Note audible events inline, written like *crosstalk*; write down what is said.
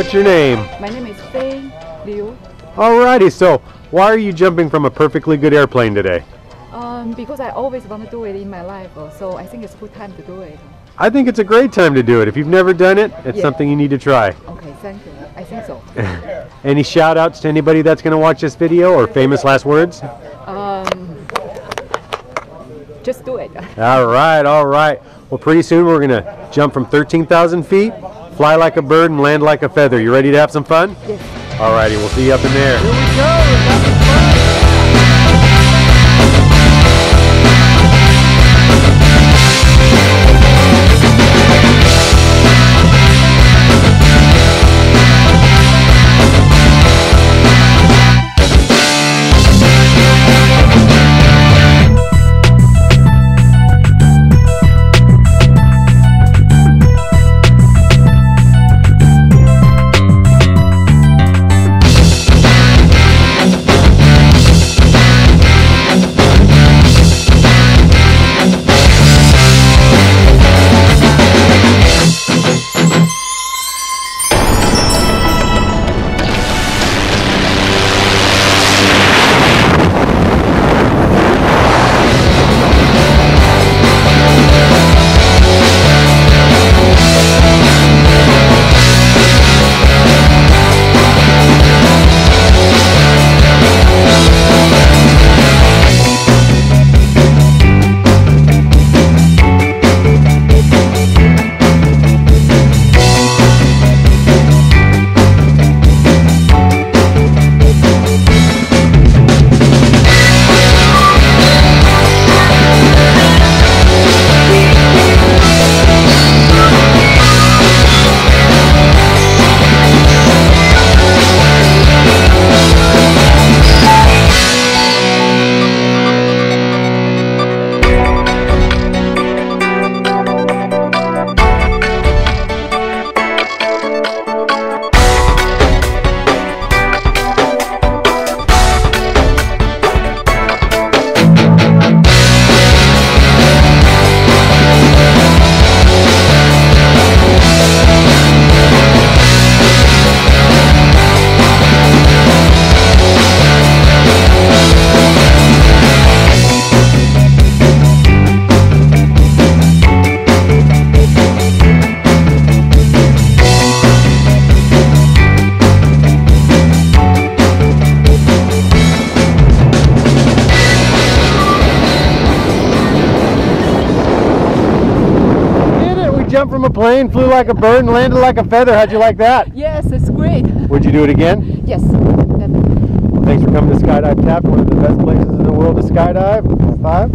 What's your name? My name is Fei Liu. Alrighty, so why are you jumping from a perfectly good airplane today? Um, because I always want to do it in my life, uh, so I think it's a good time to do it. I think it's a great time to do it. If you've never done it, it's Yeah. something you need to try. Okay, thank you. I think so. *laughs* Any shout outs to anybody that's going to watch this video or famous last words? Um, just do it. *laughs* All right, all right. Well, pretty soon we're going to jump from 13,000 feet, fly like a bird, and land like a feather. You ready to have some fun? Yes. All righty, we'll see you up in there. It? We jumped from a plane, flew like a bird, and landed like a feather. How'd you like that? Yes, it's great. Would you do it again? Yes. Well, thanks for coming to Skydive Taft, one of the best places in the world to skydive. Five.